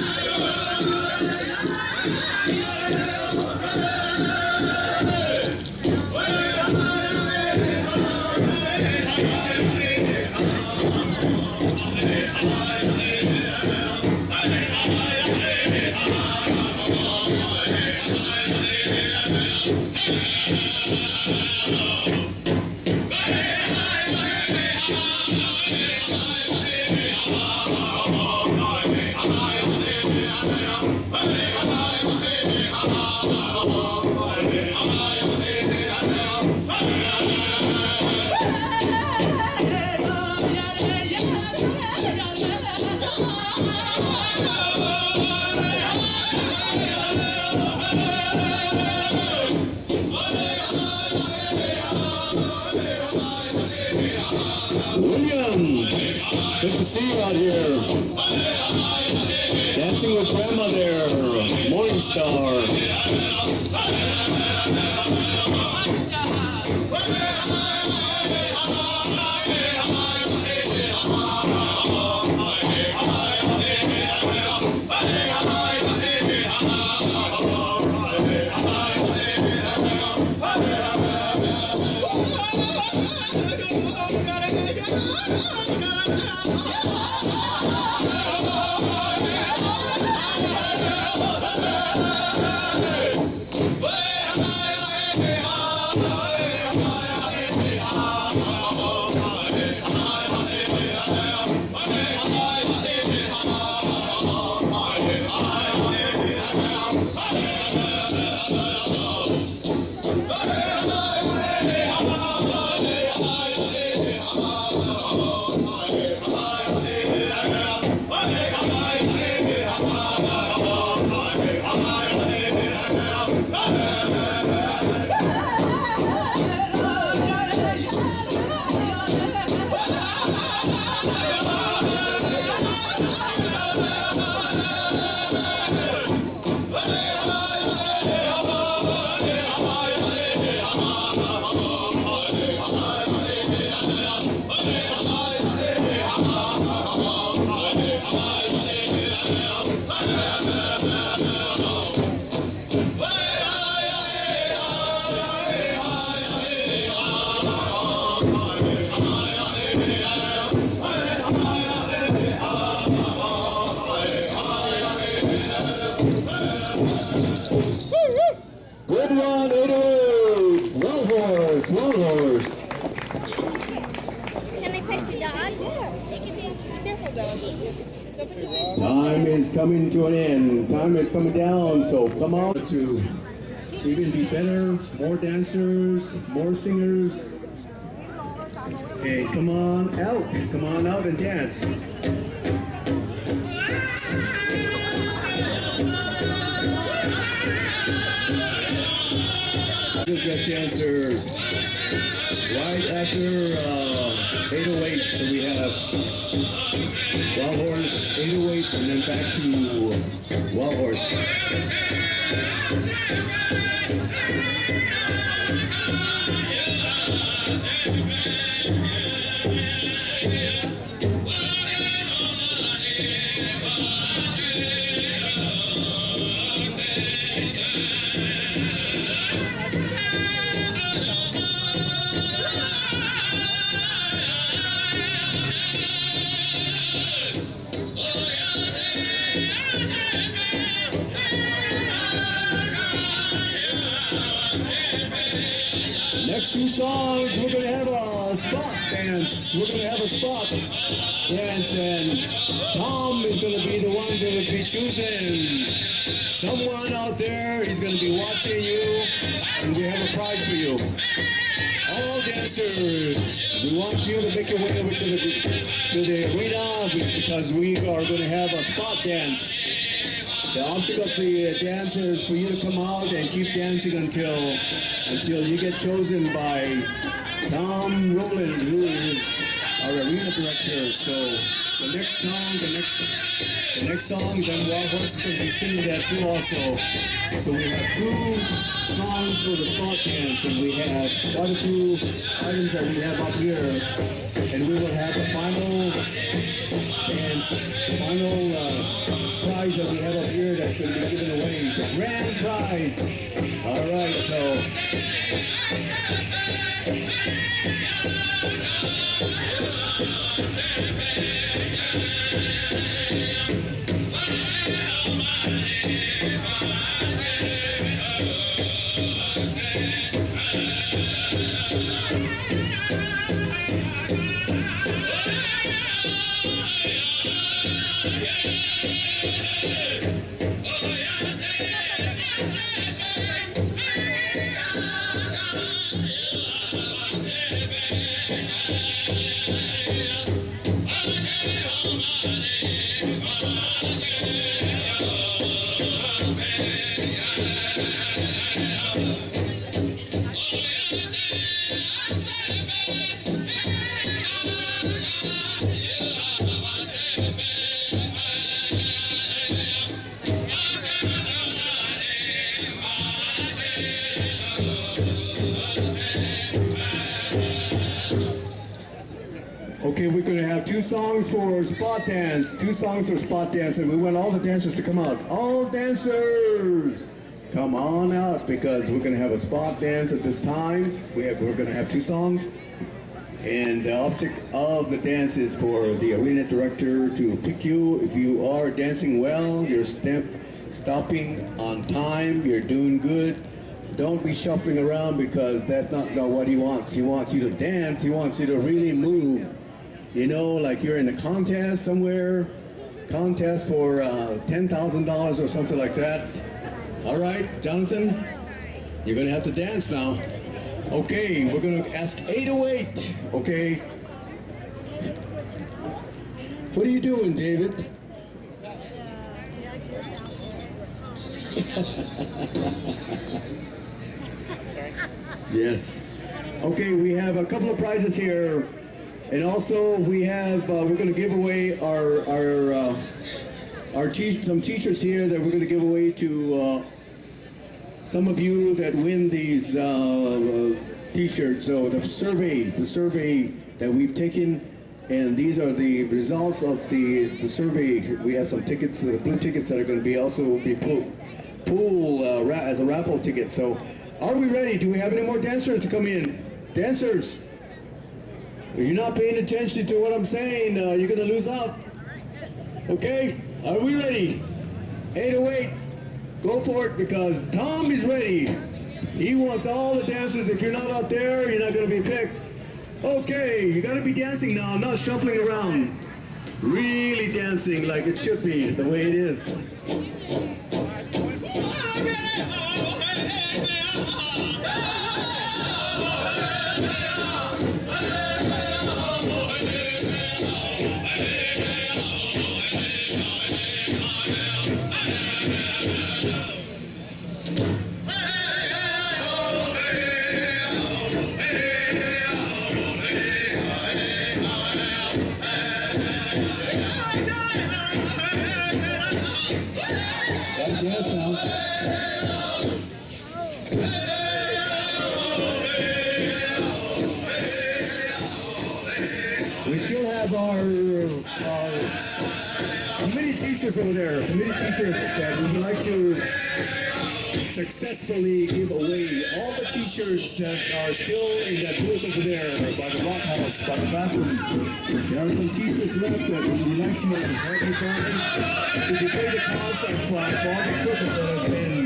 William, good to see you out here. Dancing with Grandma there, Morning Star. Is coming down, so come on to even be better, more dancers, more singers. Hey, come on out. Come on out and dance. Good dancers. Right after uh, 808, so we have Wild Horse 808 and then back to Wild and Tom is gonna be the one that will be choosing someone out there. He's gonna be watching you, and we have a prize for you. All dancers, we want you to make your way over to the to the arena because we are going to have a spot dance. The object of the dance is for you to come out and keep dancing until until you get chosen by Tom Rowland, who is our arena director. So the next song, the next the next song, then Wild Horse to be singing that too also. So we have two songs for the spot dance, and we have quite a few items that we have up here, and we will have a final dance, final uh, prize that we have up here that's going to be given away, grand prize. All right, so. Spot dance. Two songs for spot dance, and we want all the dancers to come out. All dancers, come on out because we're going to have a spot dance at this time. We have, we're going to have two songs, and the object of the dance is for the arena director to pick you. If you are dancing well, you're step, stopping on time, you're doing good. Don't be shuffling around because that's not, not what he wants. He wants you to dance. He wants you to really move. You know, like you're in a contest somewhere, contest for uh, $10,000 or something like that. All right, Jonathan, you're gonna have to dance now. Okay, we're gonna ask 808, okay? What are you doing, David? yes. Okay, we have a couple of prizes here. And also, we have uh, we're going to give away our our uh, our te some T-shirts here that we're going to give away to uh, some of you that win these uh, uh, T-shirts. So the survey, the survey that we've taken, and these are the results of the the survey. We have some tickets, the blue tickets that are going to be also be pool pool uh, as a raffle ticket. So, are we ready? Do we have any more dancers to come in? Dancers. You're not paying attention to what I'm saying, uh, you're going to lose out. Okay? Are we ready? 808, go for it because Tom is ready. He wants all the dancers. If you're not out there, you're not going to be picked. Okay, you got to be dancing now, not shuffling around. Really dancing like it should be, the way it is. t-shirts over there, committee t-shirts that we would like to successfully give away. All the t-shirts that are still in that booth over there by the rock house, by the bathroom. There are some t-shirts left that we would like to help you find to repay the cost of uh, all the equipment that has been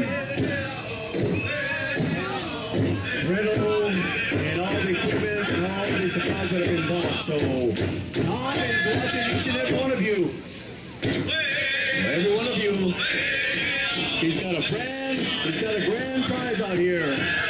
riddled and all the equipment and all the supplies that have been bought. So Tom is watching each and every one of you. and a grand prize out here.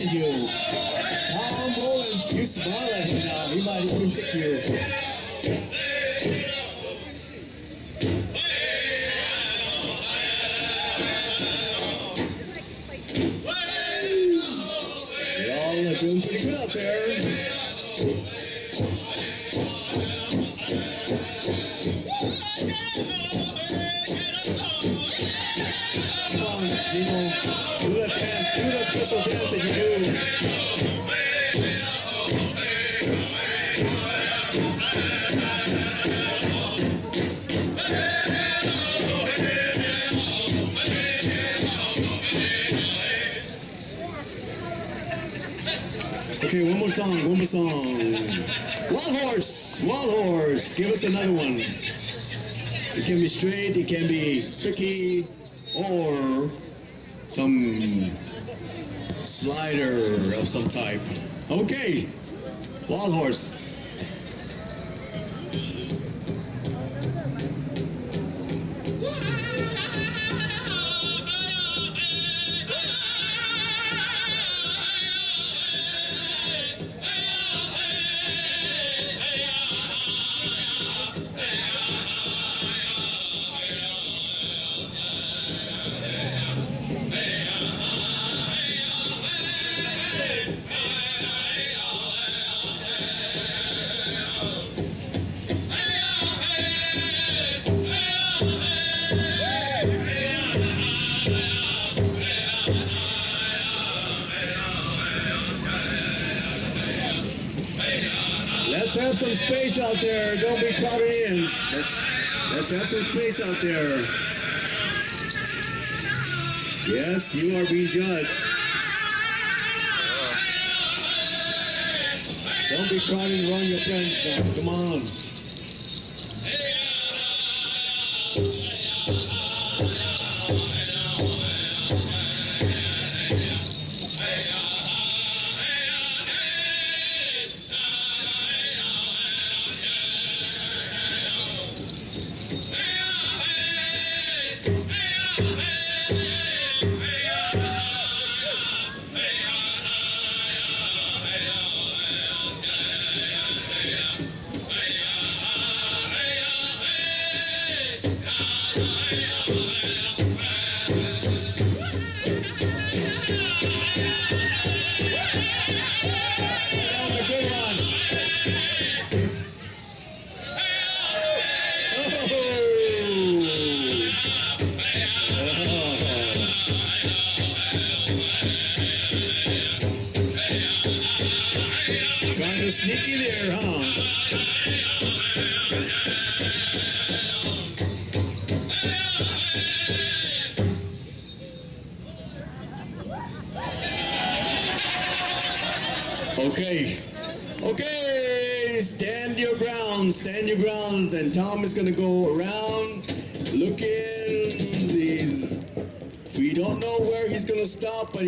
to you. another one. It can be straight, it can be tricky, or some slider of some type. Okay, wild horse.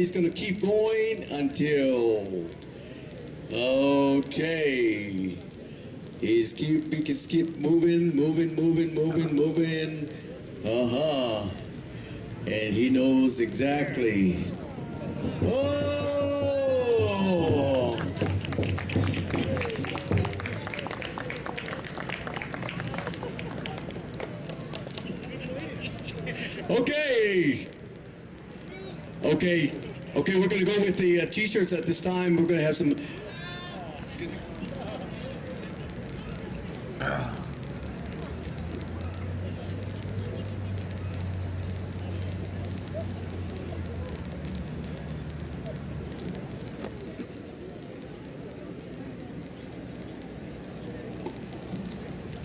he's going to keep going until... Okay. He's keep, he can keep moving, moving, moving, moving, moving. Uh-huh. And he knows exactly. Oh, t-shirts at this time. We're going to have some... Excuse me.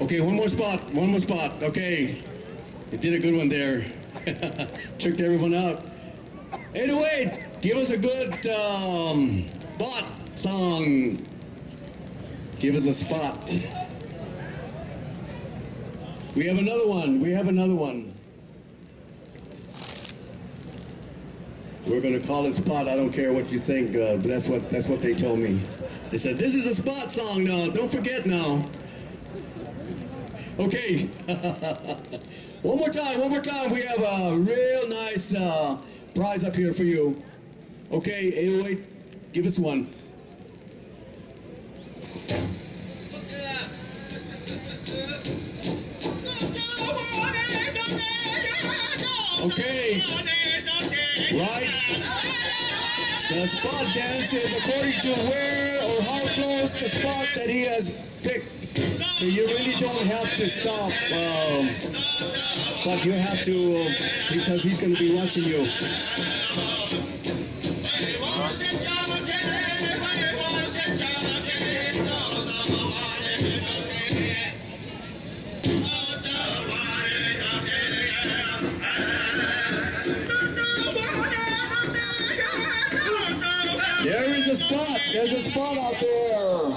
Okay, one more spot, one more spot. Okay, you did a good one there. Tricked everyone out. 808! Give us a good um, spot song. Give us a spot. We have another one. We have another one. We're gonna call it spot. I don't care what you think, uh, but that's what that's what they told me. They said this is a spot song now. Don't forget now. Okay. one more time, one more time. We have a real nice uh, prize up here for you. Okay, 808, give us one. Okay. Right? The spot dance is according to where or how close the spot that he has picked. So you really don't have to stop, um, but you have to because he's going to be watching you. There's a spot out there.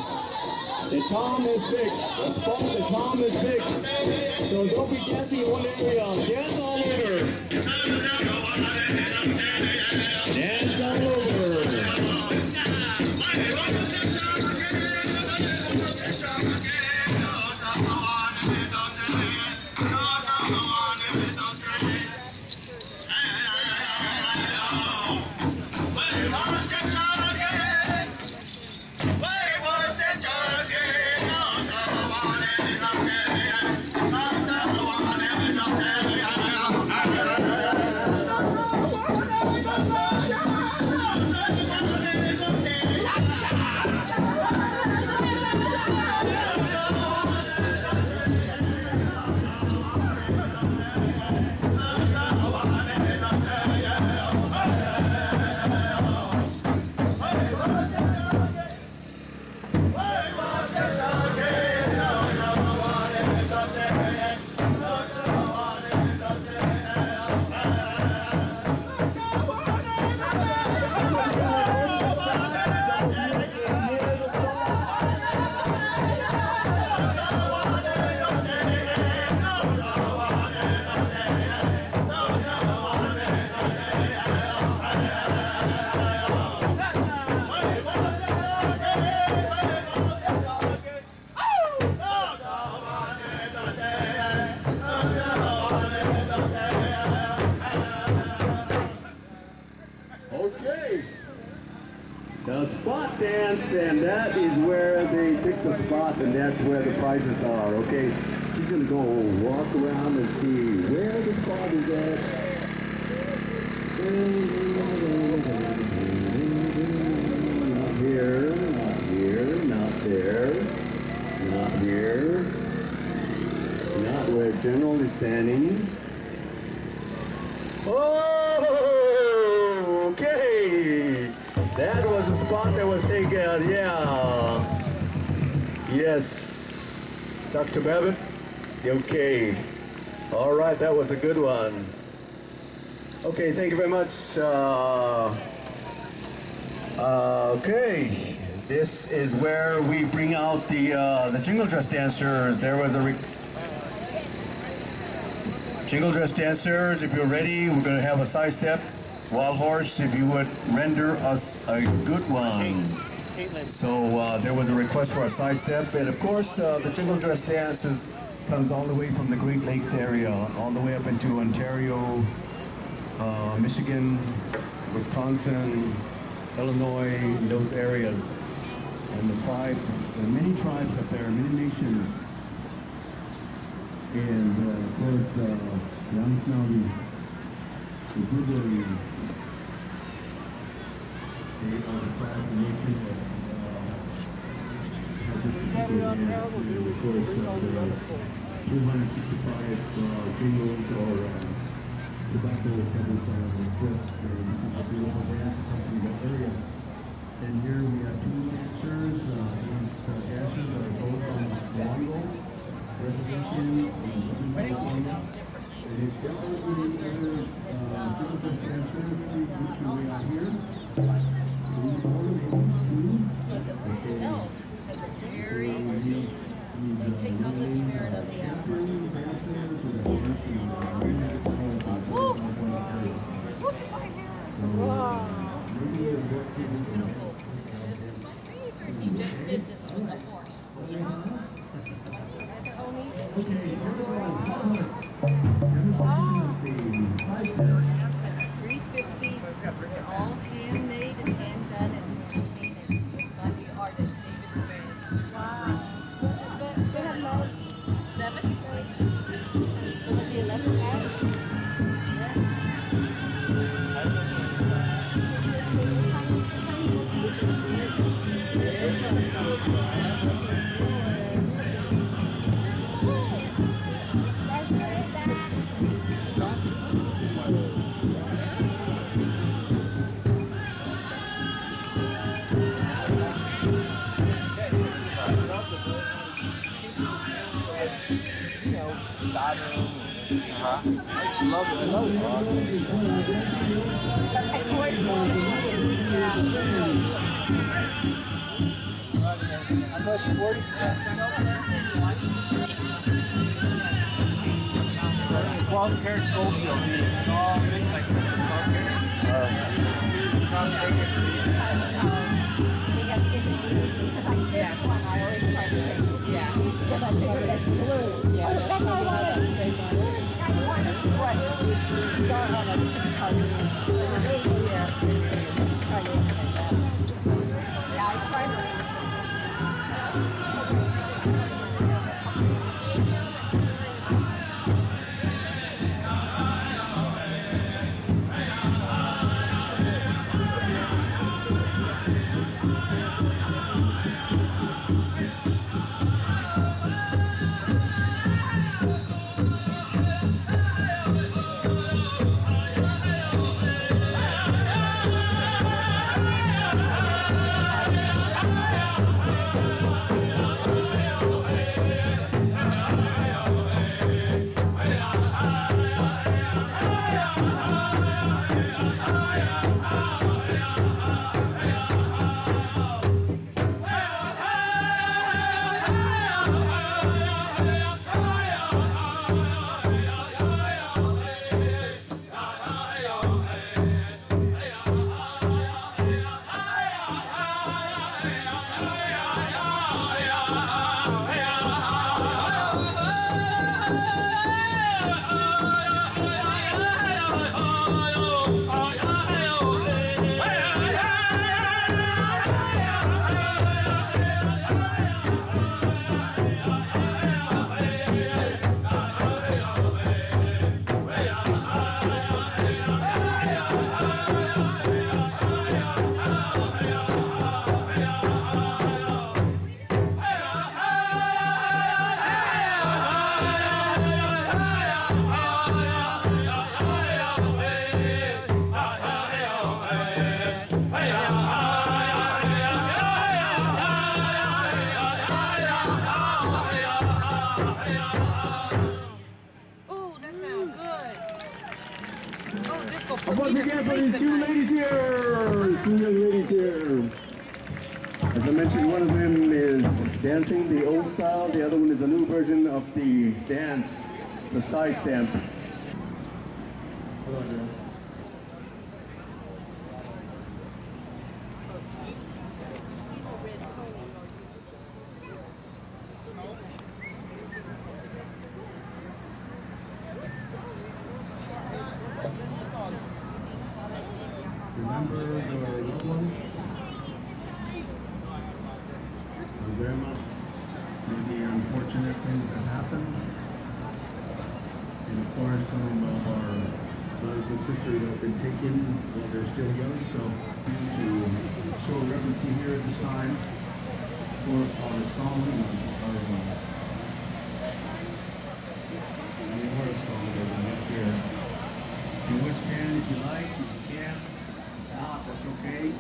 The Tom is big. The spot the Tom is big. So don't be in one area. Dance all over. Okay. The spot dance, and that is where they pick the spot, and that's where the prizes are, okay? She's gonna go walk around and see where the spot is at. Not here, not here, not there, not here, not where General is standing. Oh, That spot that was taken, yeah. Yes, Dr. Babbitt? Okay. All right, that was a good one. Okay, thank you very much. Uh, uh, okay, this is where we bring out the uh, the jingle dress dancers. There was a jingle dress dancers. If you're ready, we're going to have a side step. Wild horse, if you would render us a good one. So uh, there was a request for a side step, and of course uh, the jingle dress dance is, comes all the way from the Great Lakes area, all the way up into Ontario, uh, Michigan, Wisconsin, Illinois, those areas. And the tribe, there are many tribes up there, are many nations. And uh, of course, uh, the Anishinaabe, the Blueberries, they are. And of course, uh, there are 265 uh, or tobacco requests. And this is a beautiful area. And here we have two dancers. These dancers are both from Durango Reservation California. And if way out here. This is my favorite. He just did this with a horse. Twelve gold deal, dude. It's all mixed like this. Twelve karat. Twelve karat. Ooh, the side stamp. Remember the ones? Grandma? Unfortunate things that happened? And course, some of our brothers and sisters have been taken while they're still young, so to show reverence here at this time, for our song, our uh, memorial song that we have here. If you want to stand, if you like, if you can, not, that's okay.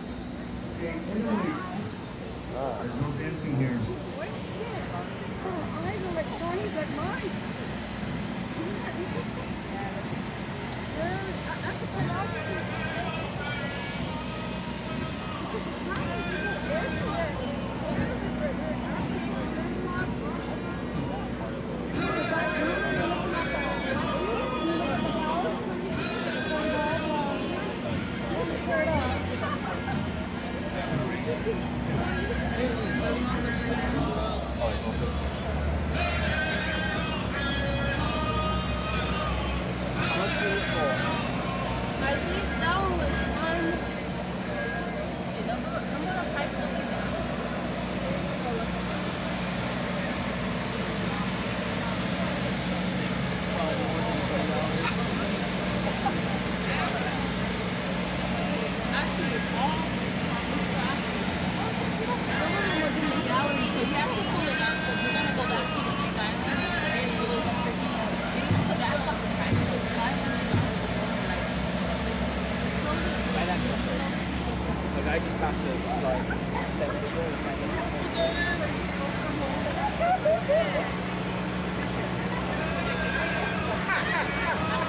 Okay, anyway, there's no dancing here. Wait, scared. Oh, eyes are like Chinese like mine. At the Chinese, they go everywhere. Everywhere. I just passed it like seven Hey,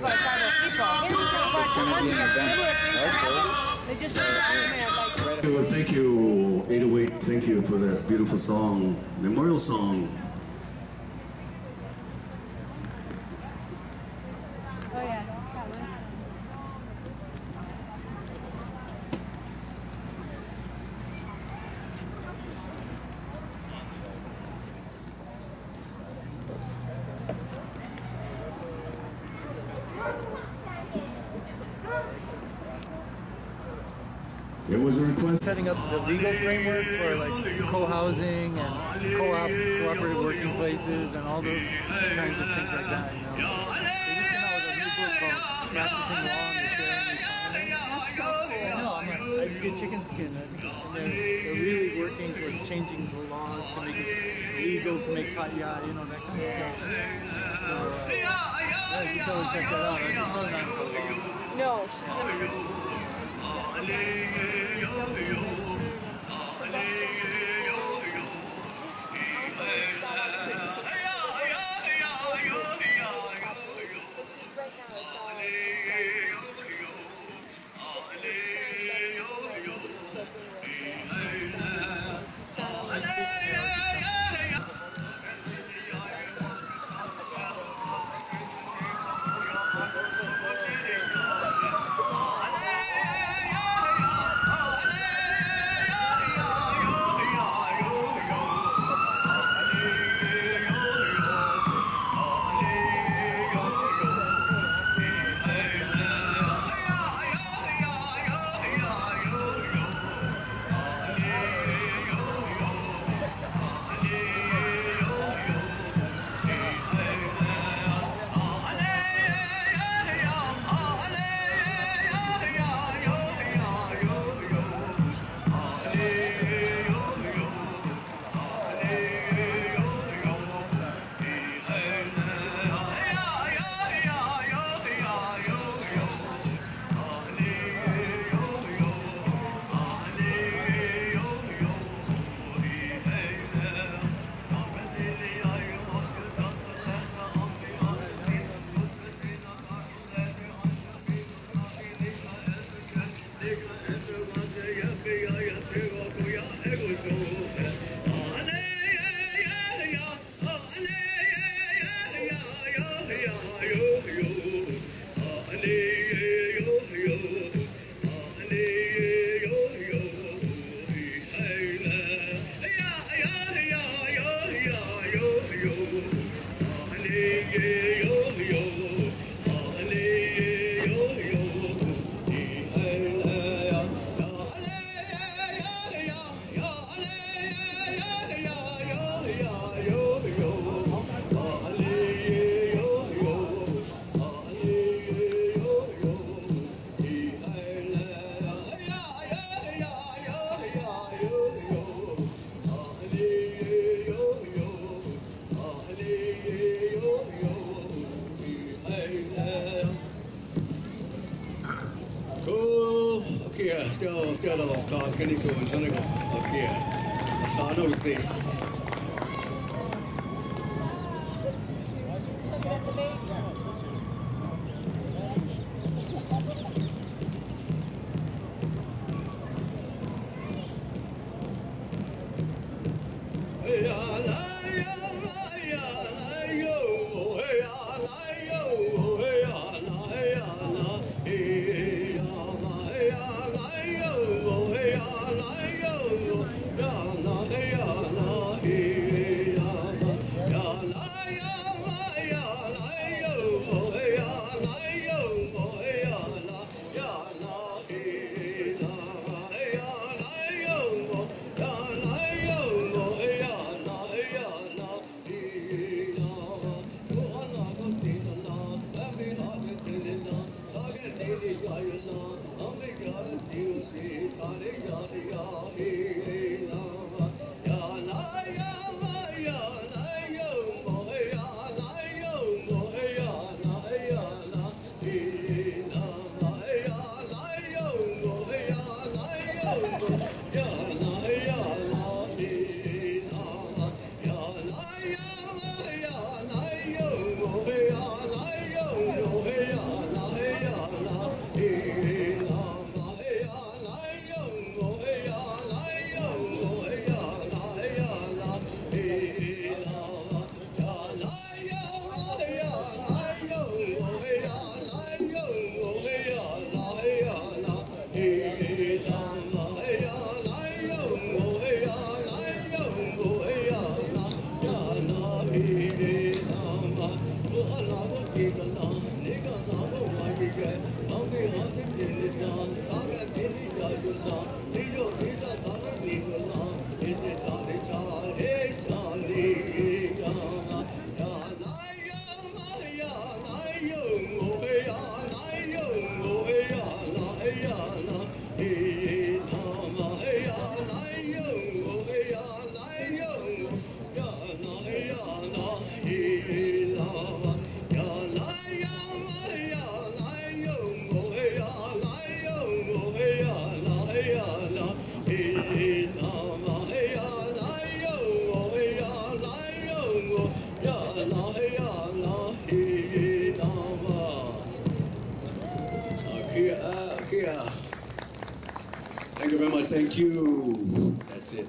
Well, thank you, 808, thank you for that beautiful song, memorial song. Oh, yeah. That one. There was a request. setting up the legal framework for like co-housing and co-op cooperative working places and all those kinds of things like that. You know, they just came out with a new book called "Practicing Law and the Sharing Economy." I I'm like, I get chicken skin, and they're, they're really working towards changing the laws to make it legal to make patia, you know, that kind of stuff. So, uh, yeah, you should totally check that out. I just learned that for a while. No, she's never. 22分전에가 어떻게 사노 있지?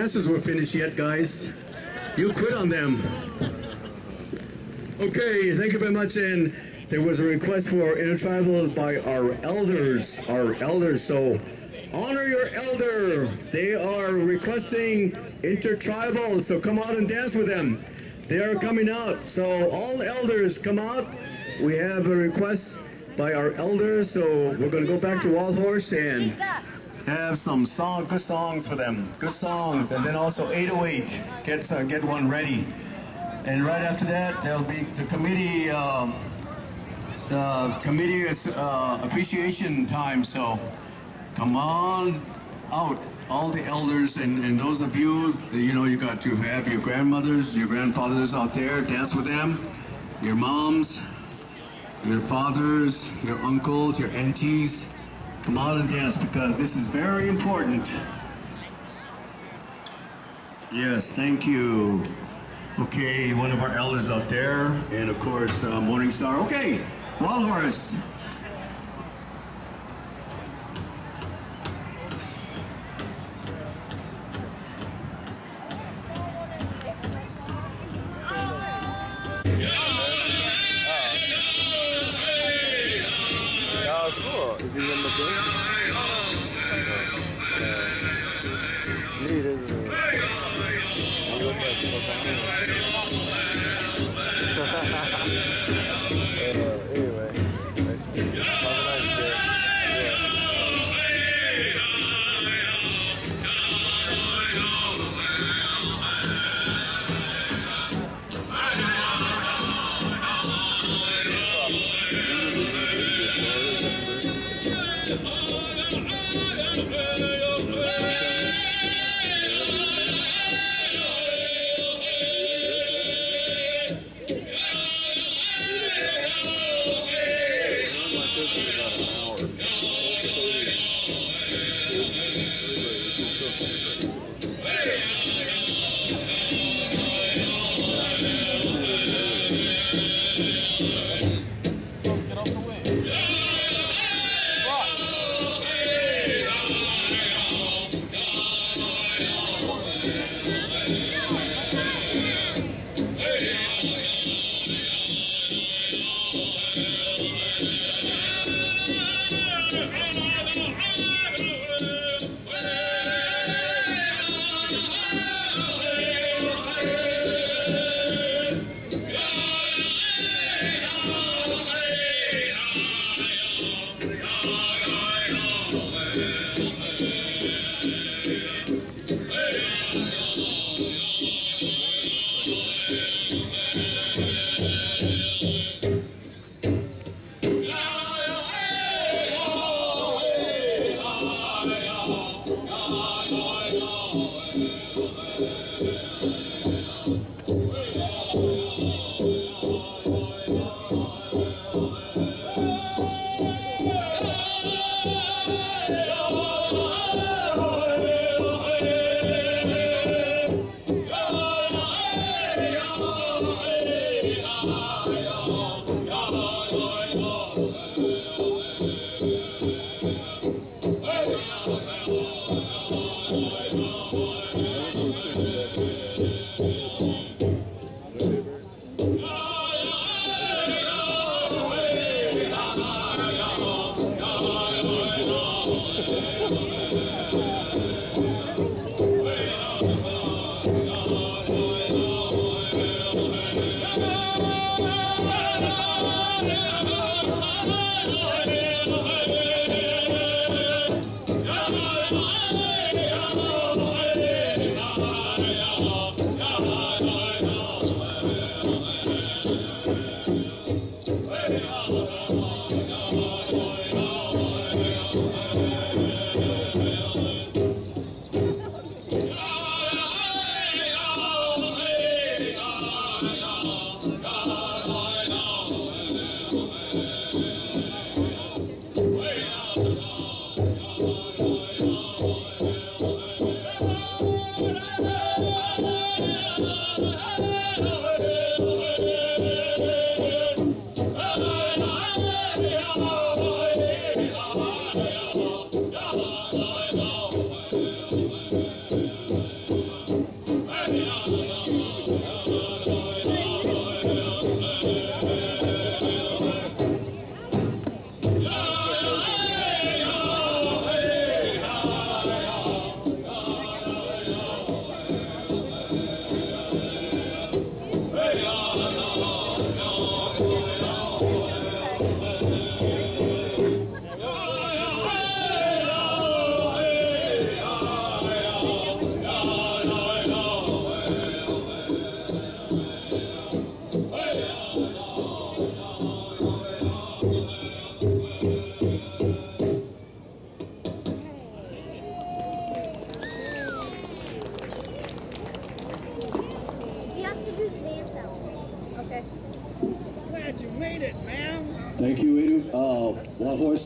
The were finished yet, guys. You quit on them. Okay, thank you very much. And there was a request for intertribal by our elders, our elders. So honor your elder. They are requesting intertribal. So come out and dance with them. They are coming out. So all elders come out. We have a request by our elders. So we're going to go back to Wild Horse and have some song, good songs for them. Good songs. And then also 808. Get, uh, get one ready. And right after that, there'll be the committee, um, the committee uh, appreciation time. So come on out, all the elders and, and those of you, that, you know, you got to have your grandmothers, your grandfathers out there, dance with them, your moms, your fathers, your uncles, your aunties. Come on and dance because this is very important. Yes, thank you. Okay, one of our elders out there, and of course, uh, Morning Star. Okay, Wild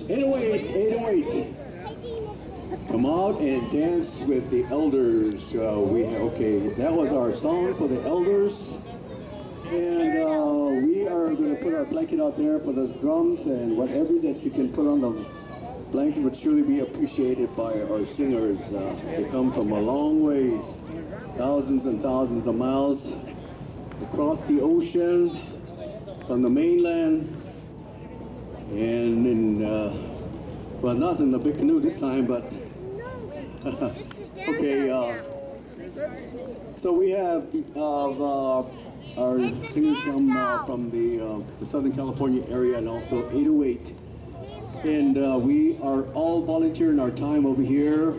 Wild 808, 808. Come out and dance with the elders. Uh, we okay, that was our song for the elders, and uh, we are going to put our blanket out there for the drums and whatever that you can put on the blanket would surely be appreciated by our singers. Uh, they come from a long ways, thousands and thousands of miles across the ocean from the mainland and in, uh, well, not in the big canoe this time, but okay. Uh, so we have uh, our singers come uh, from the, uh, the Southern California area and also 808. And we are all volunteering our time over here.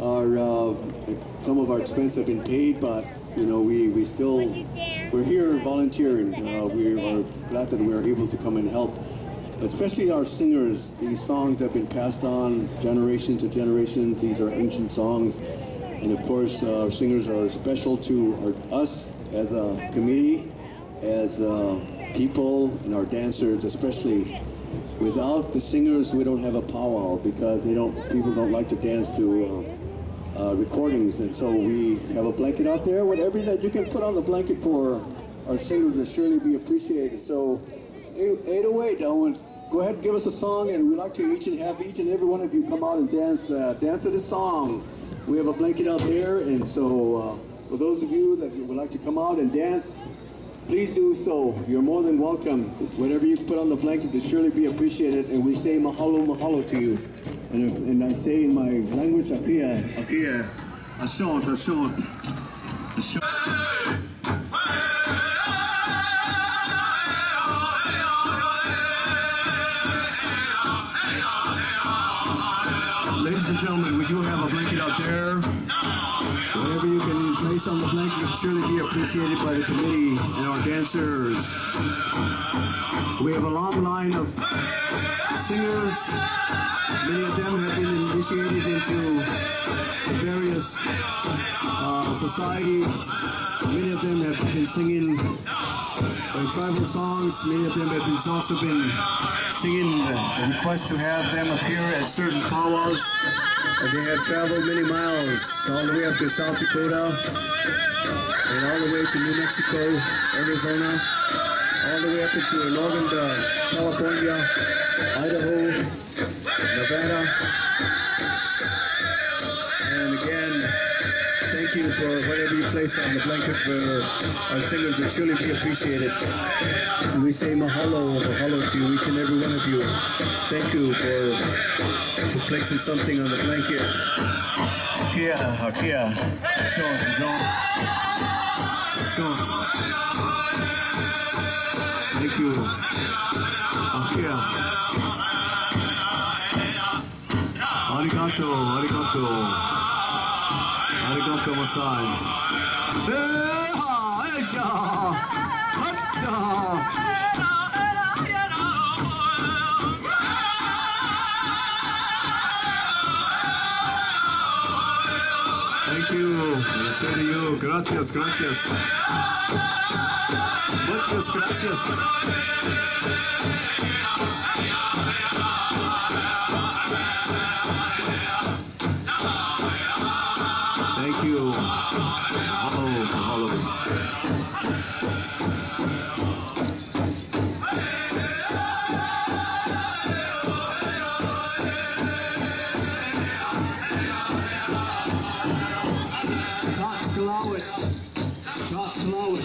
Our some of our expenses have been paid, but you know we, we still we're here volunteering. Uh, we are glad that we are able to come and help especially our singers. These songs have been passed on generation to generation. These are ancient songs. And of course, uh, our singers are special to our, us as a committee, as uh, people, and our dancers, especially. Without the singers, we don't have a powwow because they don't. People don't like to dance to uh, uh recordings, and so we have a blanket out there. Whatever that you can put on the blanket for our singers will surely be appreciated. So, 808, I want go ahead and give us a song, and we'd like to each and have each and every one of you come out and dance uh, dance to the song. We have a blanket out there, and so uh, for those of you that would like to come out and dance, please do so. You're more than welcome. Whatever you put on the blanket will surely be appreciated, and we say mahalo mahalo to you. And, and I say in my language, akia, akia, ashont, ashont, ashont. Surely be appreciated by the committee and our dancers. We have a long line of singers. Many of them have been initiated into various uh, societies. Many of them have been singing uh, tribal songs. Many of them have been, also been singing uh, requests to have them appear at certain powwows. And they have traveled many miles, all the way up to South Dakota, and all the way to New Mexico, Arizona, all the way up into northern uh, California, Idaho, Nevada. And again, thank you for whatever you place on the blanket for our singers will surely be appreciated. And We say mahalo, mahalo to each and every one of you. Thank you for, for placing something on the blanket. Kia, kia. Short, short. Short. Thank you. Uh, Kia. Arigato, arigato. Arigato Masai. Thank you, gracias, gracias. Muchas gracias. Thank you. Mahalo, mahalo. Glowen. Dutch Glowen.